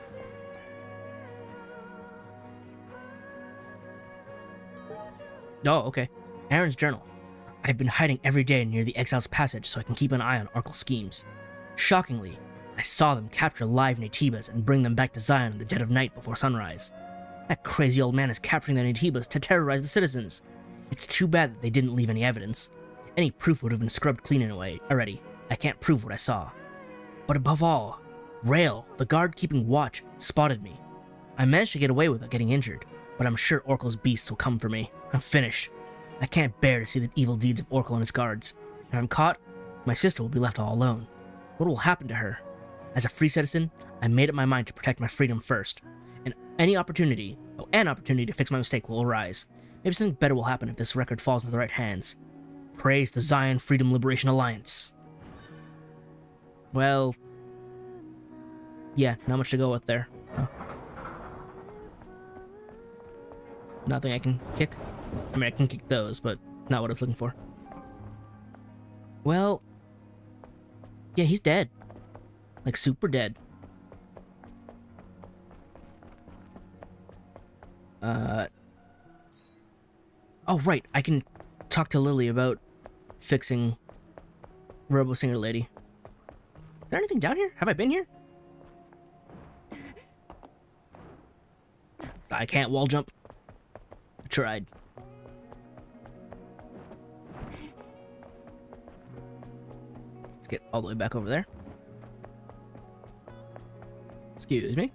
Oh, okay. Aaron's journal. I've been hiding every day near the Exile's Passage so I can keep an eye on Orcal's schemes. Shockingly, I saw them capture live Naytibas and bring them back to Xion in the dead of night before sunrise. That crazy old man is capturing the Naytibas to terrorize the citizens. It's too bad that they didn't leave any evidence. Any proof would have been scrubbed clean in a way already. I can't prove what I saw. But above all, Rail, the guard keeping watch, spotted me. I managed to get away without getting injured, but I'm sure Orcal's beasts will come for me. I'm finished. I can't bear to see the evil deeds of Orcal and his guards. If I'm caught, my sister will be left all alone. What will happen to her? As a free citizen, I made up my mind to protect my freedom first. And any opportunity, oh, an opportunity to fix my mistake will arise. Maybe something better will happen if this record falls into the right hands. Praise the Xion Freedom Liberation Alliance. Well, yeah, not much to go with there. Nothing I can kick. I mean, I can kick those, but not what I was looking for. Well, yeah, he's dead. Like, super dead. Uh. Oh, right. I can talk to Lily about fixing Robo Singer Lady. Is there anything down here? Have I been here? I can't wall jump. Tried. Let's get all the way back over there. Excuse me.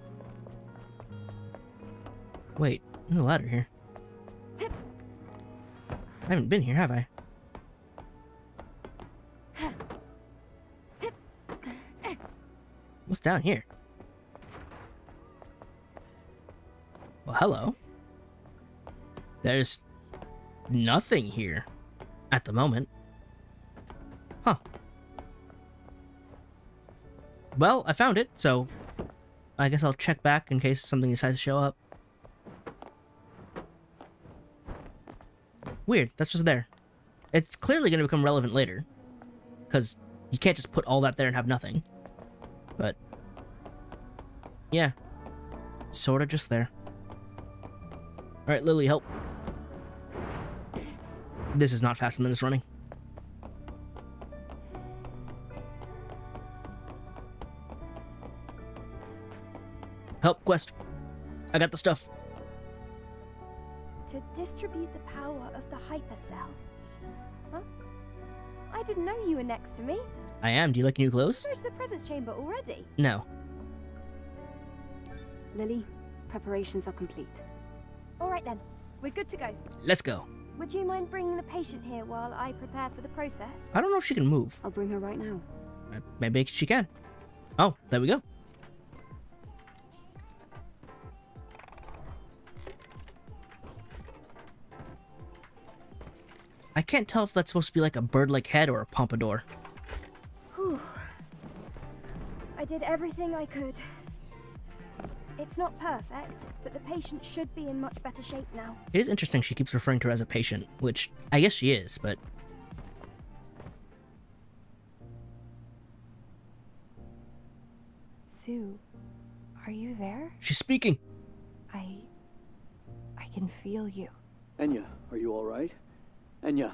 Wait, there's a ladder here. I haven't been here, have I? What's down here? Well, hello. There's nothing here at the moment. Huh. Well, I found it, so I guess I'll check back in case something decides to show up. Weird, that's just there. It's clearly going to become relevant later. Because you can't just put all that there and have nothing. But, yeah. Sorta just there. Alright, Lily, help. This is not faster than it's running. Help, quest. I got the stuff. To distribute the power of the hypercell. Huh? I didn't know you were next to me. I am. Do you like new clothes? Through to the presence chamber already. No. Lily, preparations are complete. All right then, we're good to go. Let's go. Would you mind bringing the patient here while I prepare for the process? I don't know if she can move. I'll bring her right now. Maybe she can. Oh, there we go. I can't tell if that's supposed to be like a bird-like head or a pompadour. Whew. I did everything I could. It's not perfect, but the patient should be in much better shape now. It is interesting she keeps referring to her as a patient, which I guess she is, but Sue, are you there? she's speaking. I. I can feel you. Enya, are you all right? Enya,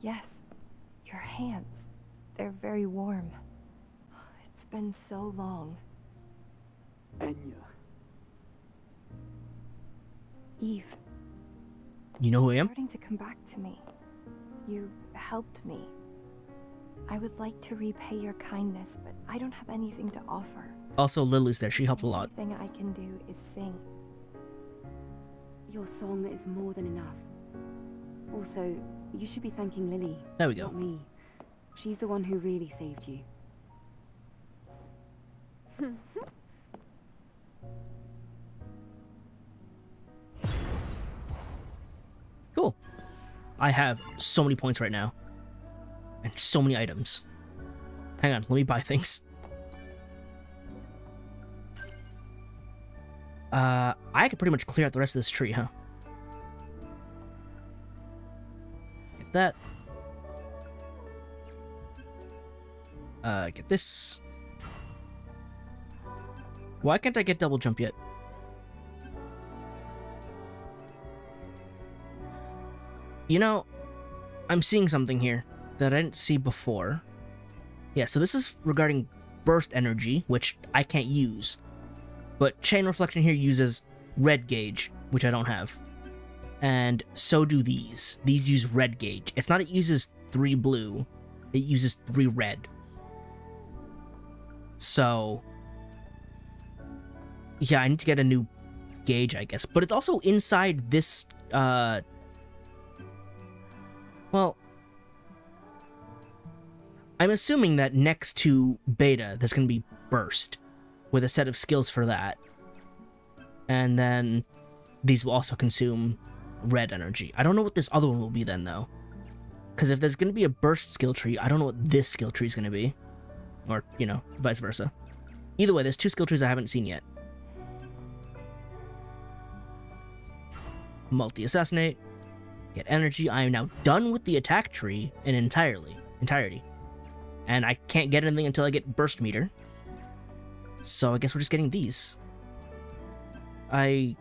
Yes, your hands. They're very warm. It's been so long. Enya. Eve, You know who I am? starting to come back to me. You helped me. I would like to repay your kindness, but I don't have anything to offer. Also, Lily's there. She helped a The lot. only thing I can do is sing. Your song is more than enough. Also, you should be thanking Lily. There we go. Not me. She's the one who really saved you. [laughs] Cool. I have so many points right now. And so many items. Hang on, let me buy things. Uh, I could pretty much clear out the rest of this tree, huh? Get that. Uh, get this. Why can't I get double jump yet? You know, I'm seeing something here that I didn't see before. Yeah, so this is regarding burst energy, which I can't use. But chain reflection here uses red gauge, which I don't have. And so do these. These use red gauge. It's not it uses three blue, it uses three red. So yeah, I need to get a new gauge, I guess. But it's also inside this uh well, I'm assuming that next to beta, there's going to be burst with a set of skills for that. And then these will also consume red energy. I don't know what this other one will be then, though. Because if there's going to be a burst skill tree, I don't know what this skill tree is going to be. Or, you know, vice versa. Either way, there's two skill trees I haven't seen yet. Multi-assassinate. Get energy. I am now done with the attack tree in entirely entirety. And I can't get anything until I get burst meter. So I guess we're just getting these. I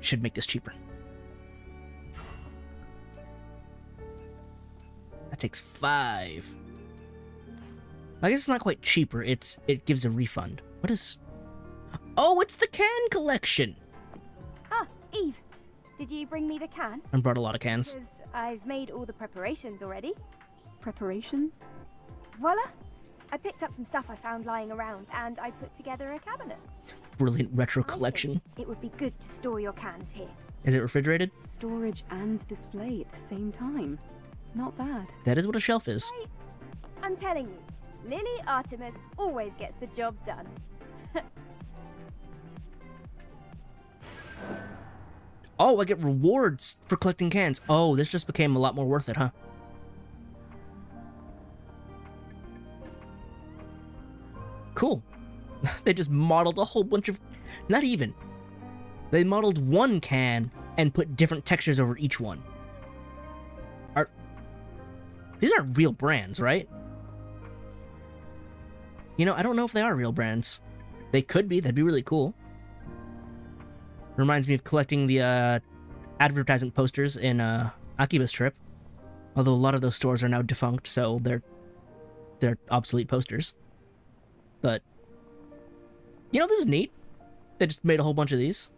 should make this cheaper. That takes five. I guess it's not quite cheaper. It's it gives a refund. What is? Oh, it's the can collection. Eve, did you bring me the can? I brought a lot of cans. Because I've made all the preparations already. Preparations? Voila! I picked up some stuff I found lying around and I put together a cabinet. Brilliant retro collection. It would be good to store your cans here. Is it refrigerated? Storage and display at the same time. Not bad. That is what a shelf is. I'm telling you, Lily Artemis always gets the job done. Oh, I get rewards for collecting cans. Oh, this just became a lot more worth it, huh? Cool. [laughs] they just modeled a whole bunch of... Not even. They modeled one can and put different textures over each one. Are... These aren't real brands, right? You know, I don't know if they are real brands. They could be. That'd be really cool. Reminds me of collecting the uh, advertising posters in uh, Akiba's trip. Although a lot of those stores are now defunct, so they're they're obsolete posters. But you know, this is neat. They just made a whole bunch of these.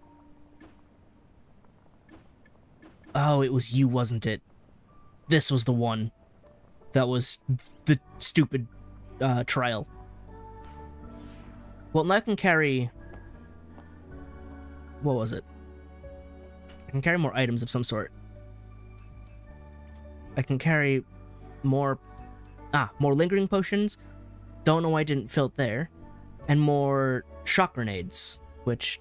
Oh, it was you, wasn't it? This was the one. That was the stupid uh, trial. Well, now I can carry... What was it? I can carry more items of some sort. I can carry more... Ah, more lingering potions. Don't know why I didn't fill it there. And more shock grenades, which,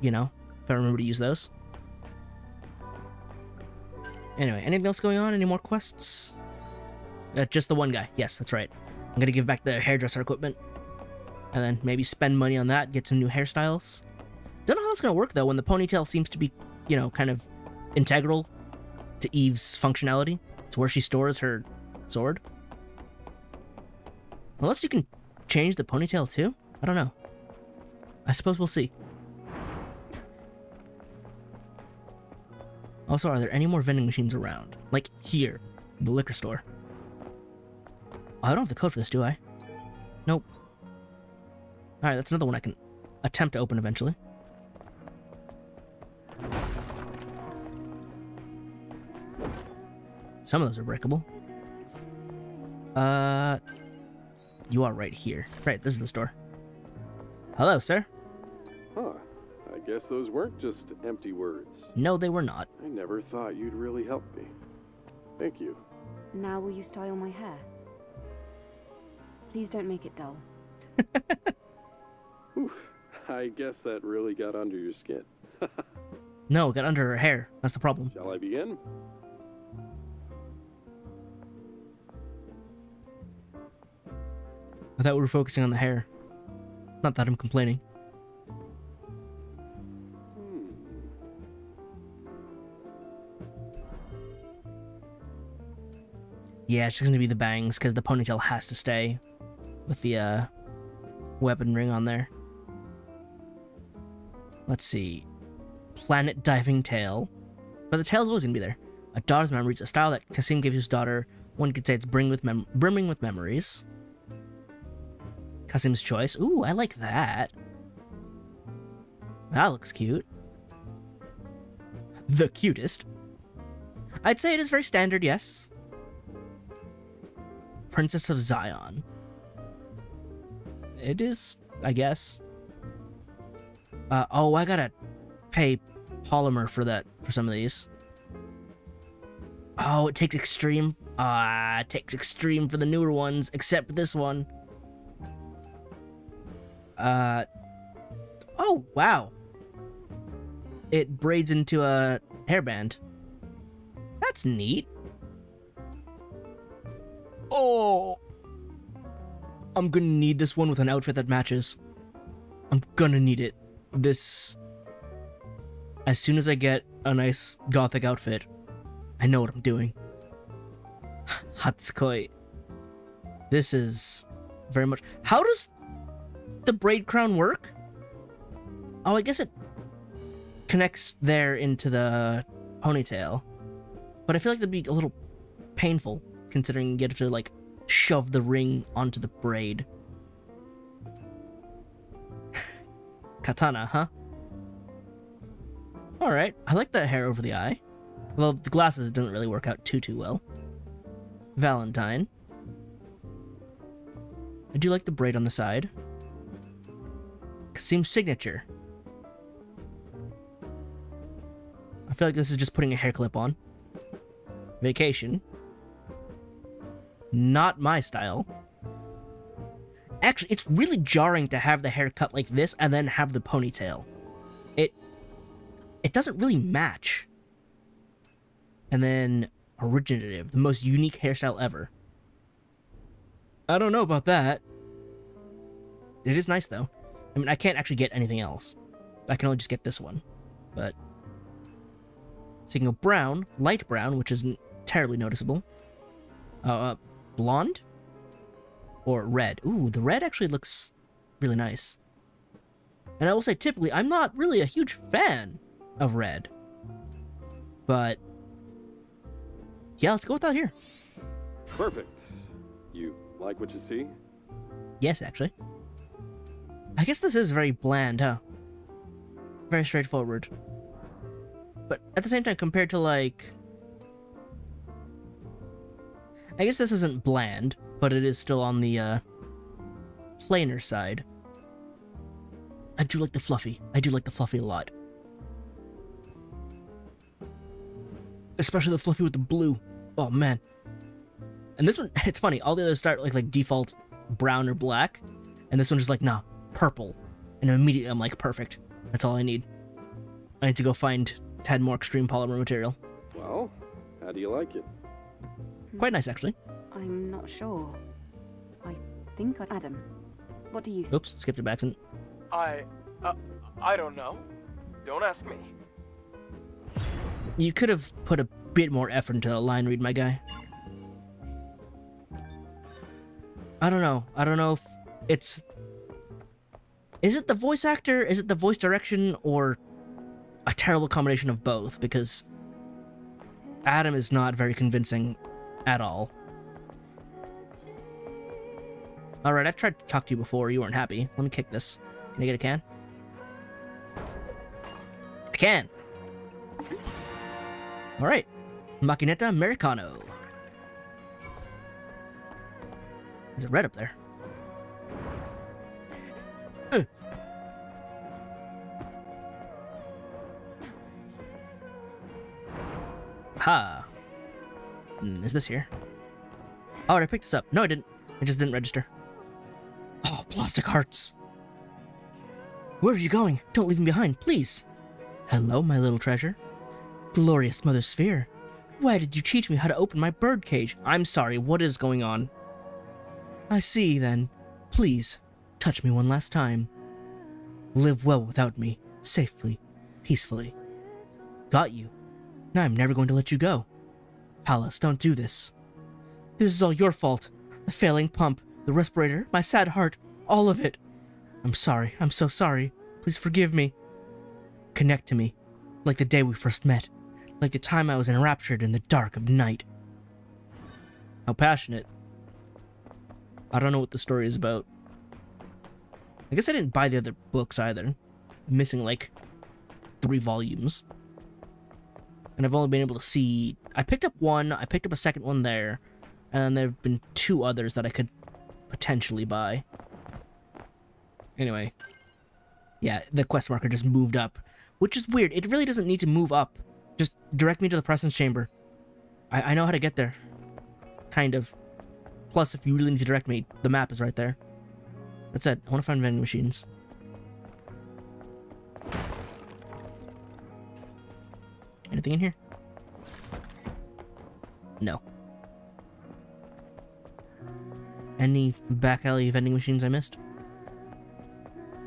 you know, if I remember to use those. Anyway, anything else going on? Any more quests? Uh, just the one guy. Yes, that's right. I'm gonna give back the hairdresser equipment. And then maybe spend money on that, get some new hairstyles. Don't know how that's gonna work though when the ponytail seems to be, you know, kind of integral to Eve's functionality. It's where she stores her sword. Unless you can change the ponytail too? I don't know. I suppose we'll see. Also, are there any more vending machines around? Like here, the liquor store. Oh, I don't have the code for this, do I? Nope. Alright, that's another one I can attempt to open eventually. Some of those are breakable. Uh, you are right here. Right, this is the store. Hello, sir. Huh. I guess those weren't just empty words. No, they were not. I never thought you'd really help me. Thank you. Now will you style my hair? Please don't make it dull. [laughs] Whew. I guess that really got under your skin. [laughs] No, it got under her hair. That's the problem. Shall I begin? I thought we were focusing on the hair. Not that I'm complaining. Yeah, it's just gonna be the bangs because the ponytail has to stay with the uh, weapon ring on there. Let's see. Planet diving tail. But the tail's always gonna be there. A daughter's memories, a style that Kasim gives his daughter. One could say it's bring with mem brimming with memories. Kasim's choice. Ooh, I like that. That looks cute. The cutest. I'd say it is very standard, yes. Princess of Xion. It is, I guess. Uh, oh, I gotta pay polymer for that, for some of these. Oh, it takes extreme. Ah, it takes extreme for the newer ones, except this one. Uh, oh, wow. It braids into a hairband. That's neat. Oh. I'm gonna need this one with an outfit that matches. I'm gonna need it. This... As soon as I get a nice gothic outfit, I know what I'm doing. [sighs] Hatsukoi. This is very much... How does the braid crown work? Oh, I guess it connects there into the ponytail. But I feel like that'd be a little painful, considering you get to, like, shove the ring onto the braid. [laughs] Katana, huh? Alright, I like that hair over the eye. Well, the glasses didn't really work out too, too well. Valentine. I do like the braid on the side. Kasim's signature. I feel like this is just putting a hair clip on. Vacation. Not my style. Actually, it's really jarring to have the hair cut like this and then have the ponytail. It it doesn't really match. And then originative, the most unique hairstyle ever. I don't know about that. It is nice though. I mean, I can't actually get anything else. I can only just get this one. But so you can go brown, light brown, which isn't terribly noticeable. Uh, uh, blonde or red. Ooh, the red actually looks really nice. And I will say, typically, I'm not really a huge fan of red. But yeah, let's go with that here. Perfect. You like what you see? Yes, actually. I guess this is very bland, huh? Very straightforward. But at the same time, compared to like... I guess this isn't bland, but it is still on the, uh, plainer side. I do like the fluffy. I do like the fluffy a lot. Especially the fluffy with the blue. Oh, man. And this one, [laughs] it's funny, all the others start like, like default brown or black, and this one's just like, nah, purple. And immediately I'm like, perfect. That's all I need. I need to go find 10 more extreme polymer material. Well, how do you like it? Quite nice, actually. I'm not sure. I think I... Adam, what do you think? Oops, skipped a accent. I, uh, I don't know. Don't ask me. You could have put a bit more effort into a line read, my guy. I don't know. I don't know if it's... Is it the voice actor? Is it the voice direction? Or a terrible combination of both? Because Adam is not very convincing at all. Alright, I tried to talk to you before. You weren't happy. Let me kick this. Can I get a can? I can! Alright. Machinetta Americano. There's a red up there. Ha. Hmm, is this here? Oh, did I pick this up? No, I didn't. It just didn't register. Oh, plastic hearts. Where are you going? Don't leave me behind, please. Hello, my little treasure. Glorious Mother Sphere. Why did you teach me how to open my bird cage? I'm sorry, what is going on? I see, then. Please, touch me one last time. Live well without me, safely, peacefully. Got you. I'm never going to let you go. Pallas, don't do this. This is all your fault. The failing pump, the respirator, my sad heart, all of it. I'm sorry, I'm so sorry. Please forgive me. Connect to me, like the day we first met, like the time I was enraptured in the dark of night. How passionate. I don't know what the story is about. I guess I didn't buy the other books either. I'm missing like three volumes. And I've only been able to see... I picked up one, I picked up a second one there, and there have been two others that I could potentially buy. Anyway. Yeah, the quest marker just moved up. Which is weird. It really doesn't need to move up. Just direct me to the presence chamber. I, I know how to get there. Kind of. Plus, if you really need to direct me, the map is right there. That's it. I want to find vending machines. Anything in here? No. Any back alley vending machines I missed?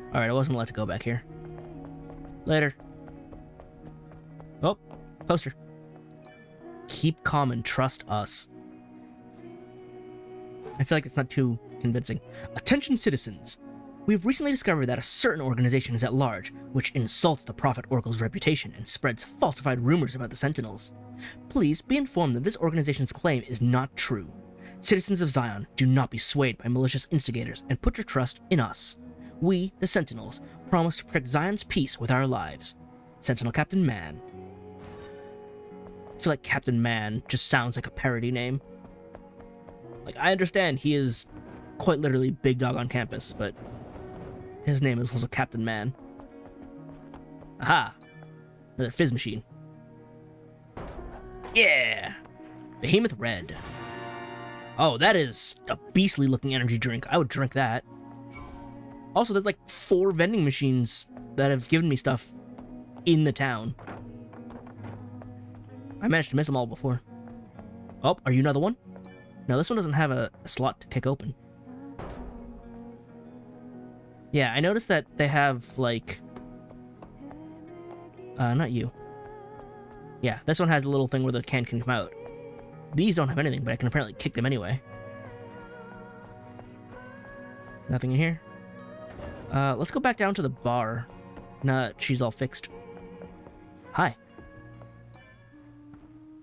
Alright, I wasn't allowed to go back here. Later. Oh, poster. Keep calm and trust us. I feel like it's not too convincing. Attention citizens! We have recently discovered that a certain organization is at large, which insults the Prophet Orcal's reputation and spreads falsified rumors about the Sentinels. Please be informed that this organization's claim is not true. Citizens of Xion, do not be swayed by malicious instigators and put your trust in us. We, the Sentinels, promise to protect Xion's peace with our lives. Sentinel Captain Mann. I feel like Captain Mann just sounds like a parody name. Like, I understand he is quite literally big dog on campus, but his name is also Captain Mann. Aha! Another fizz machine. Yeah! Behemoth Red. Oh, that is a beastly looking energy drink. I would drink that. Also, there's like four vending machines that have given me stuff in the town. I managed to miss them all before. Oh, are you another one? No, this one doesn't have a, a slot to kick open. Yeah, I noticed that they have, like... Uh, not you. Yeah, this one has a little thing where the can can come out. These don't have anything, but I can apparently kick them anyway. Nothing in here. Uh, let's go back down to the bar. Nah, she's all fixed. Hi.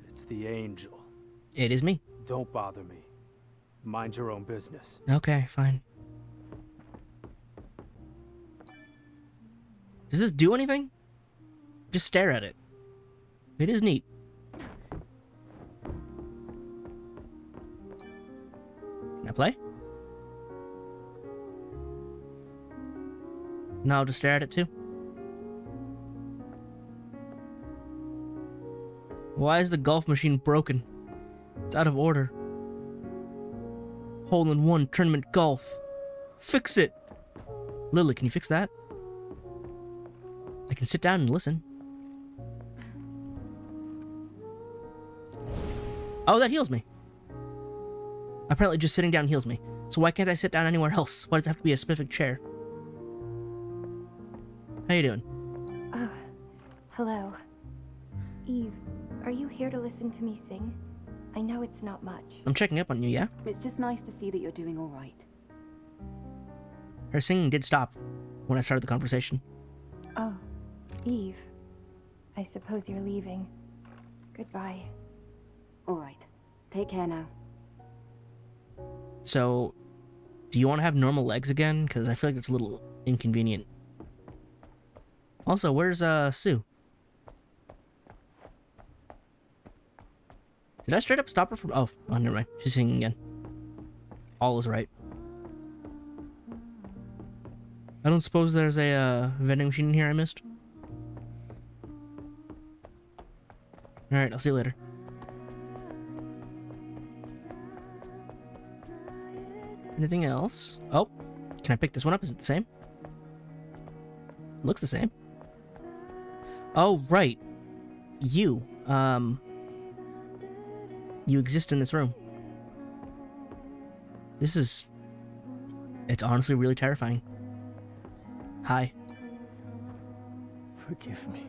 It's the angel. It is me. Don't bother me. Mind your own business. Okay, fine. Does this do anything? Just stare at it. It is neat. Can I play? No, just stare at it too. Why is the golf machine broken? It's out of order. Hole in one tournament golf. Fix it! Lily, can you fix that? I can sit down and listen. Oh, that heals me. Apparently just sitting down heals me. So why can't I sit down anywhere else? Why does it have to be a specific chair? How you doing? Oh, hello. Eve, are you here to listen to me sing? I know it's not much. I'm checking up on you, yeah? It's just nice to see that you're doing all right. Her singing did stop when I started the conversation. Eve. I suppose you're leaving. Goodbye. All right. Take care now. So, do you want to have normal legs again? Because I feel like it's a little inconvenient. Also, where's uh Sue? Did I straight up stop her from? Oh, oh, never mind. She's singing again. All is right. I don't suppose there's a uh, vending machine in here I missed. All right, I'll see you later. Anything else? Oh, can I pick this one up? Is it the same? Looks the same. Oh, right. You, um... You exist in this room. This is... It's honestly really terrifying. Hi. Forgive me.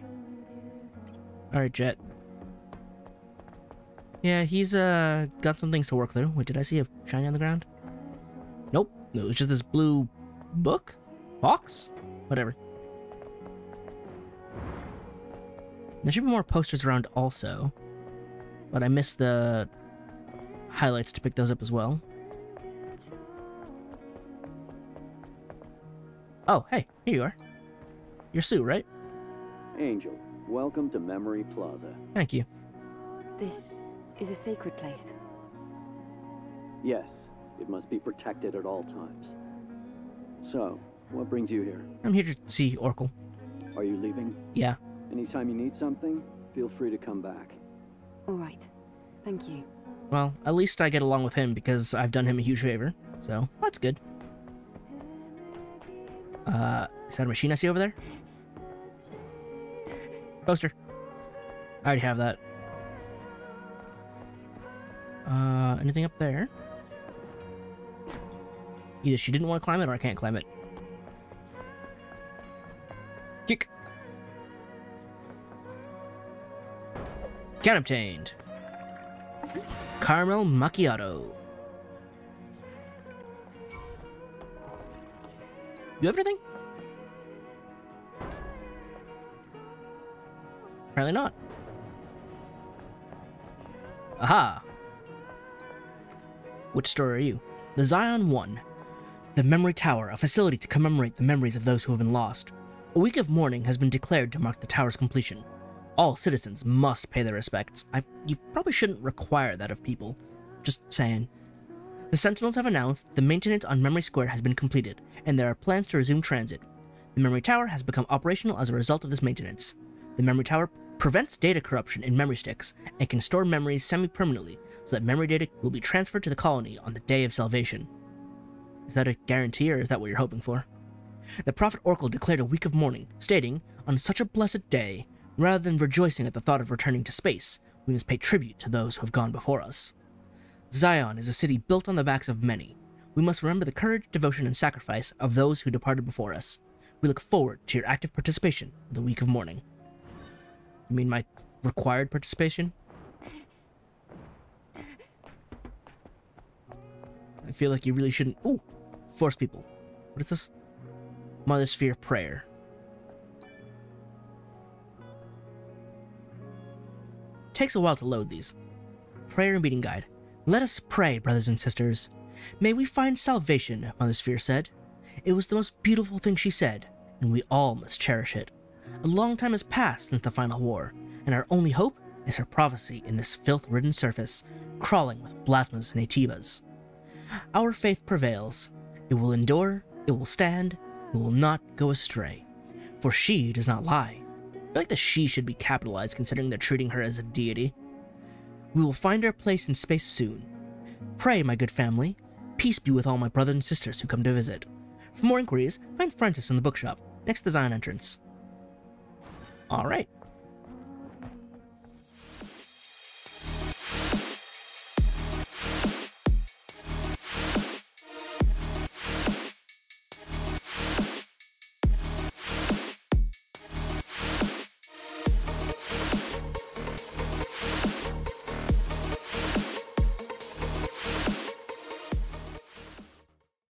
Alright, Jet. Yeah, he's, uh, got some things to work through. Wait, did I see a shiny on the ground? Nope. No, was just this blue book? Box? Whatever. There should be more posters around also. But I missed the highlights to pick those up as well. Oh, hey, here you are. You're Sue, right? Angel, welcome to Memory Plaza. Thank you. This is a sacred place. Yes, it must be protected at all times. So, what brings you here? I'm here to see Orcal. Are you leaving? Yeah. Anytime you need something, feel free to come back. All right. Thank you. Well, at least I get along with him because I've done him a huge favor. So, that's good. Uh, is that a machine I see over there? Poster. I already have that. Uh, anything up there? Either she didn't want to climb it or I can't climb it. Kick. Can obtained. Caramel macchiato. You have anything? Apparently not. Aha! Which store are you? The Xion 1. The Memory Tower, a facility to commemorate the memories of those who have been lost. A week of mourning has been declared to mark the tower's completion. All citizens must pay their respects. I, you probably shouldn't require that of people. Just saying. The Sentinels have announced that the maintenance on Memory Square has been completed, and there are plans to resume transit. The Memory Tower has become operational as a result of this maintenance. The Memory Tower prevents data corruption in memory sticks and can store memories semi permanently so that memory data will be transferred to the colony on the day of salvation. Is that a guarantee or is that what you're hoping for? The Prophet Orcal declared a week of mourning, stating, On such a blessed day, rather than rejoicing at the thought of returning to space, we must pay tribute to those who have gone before us. Xion is a city built on the backs of many. We must remember the courage, devotion, and sacrifice of those who departed before us. We look forward to your active participation in the week of mourning. You mean my required participation? I feel like you really shouldn't. Ooh, force people. What is this? Mother Sphere Prayer. Takes a while to load these. Prayer and meeting guide. Let us pray, brothers and sisters. May we find salvation, Mother Sphere said. It was the most beautiful thing she said, and we all must cherish it. A long time has passed since the final war, and our only hope is her prophecy in this filth ridden surface, crawling with plasmas and Naytibas. Our faith prevails. It will endure, it will stand, it will not go astray. For she does not lie. I feel like the she should be capitalized considering they're treating her as a deity. We will find our place in space soon. Pray, my good family. Peace be with all my brothers and sisters who come to visit. For more inquiries, find Francis in the bookshop, next to the Entrance. Alright.